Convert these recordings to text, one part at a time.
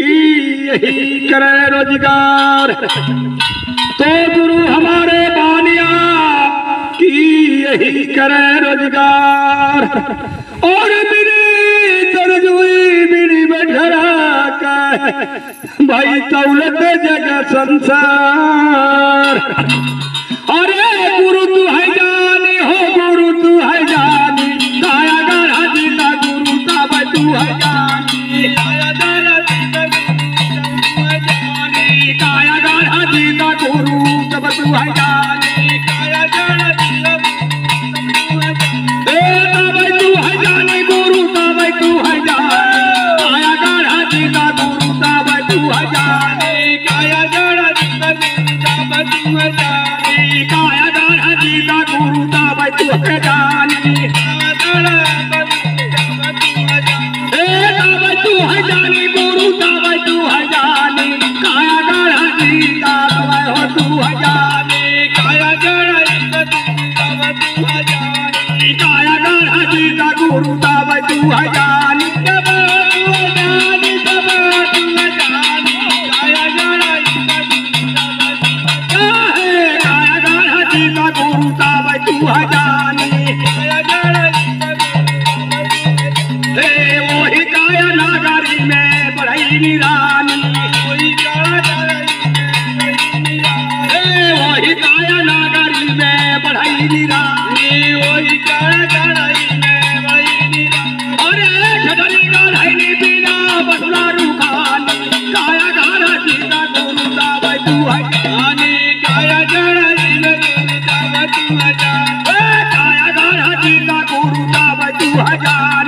यही यही करे रोज़गार। तो गुरु हमारे बानिया की यही करे रोज़गार। और मेरी भाई दौलत जगह संसार। अरे गुरु तू है जी का गुरु जब तू है जाने काया जाना दिलम ए तब तू है जाने गुरु तब तू है जाने काया जाना जी का गुरु तब तू है जाने काया जाना दिलम तब तू है जाने काया जाना जी का गुरु तब तू है जाने काया जाना तब तू है जाने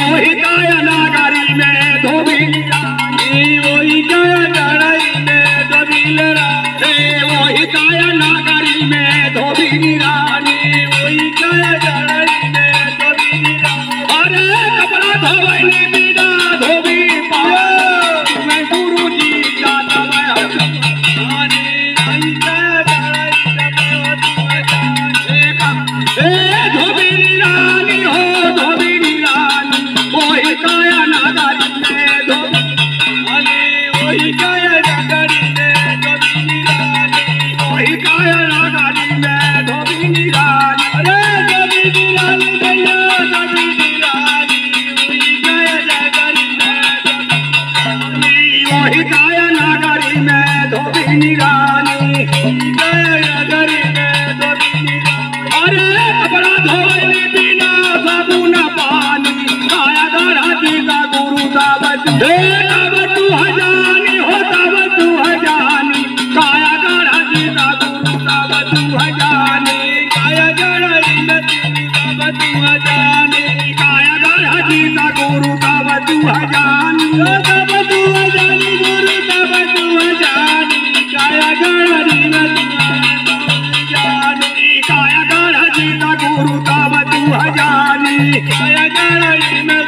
मोहितायनाकारी में धोबी वही मोहितायनाकारी में धोबी लड़ा Water! I got a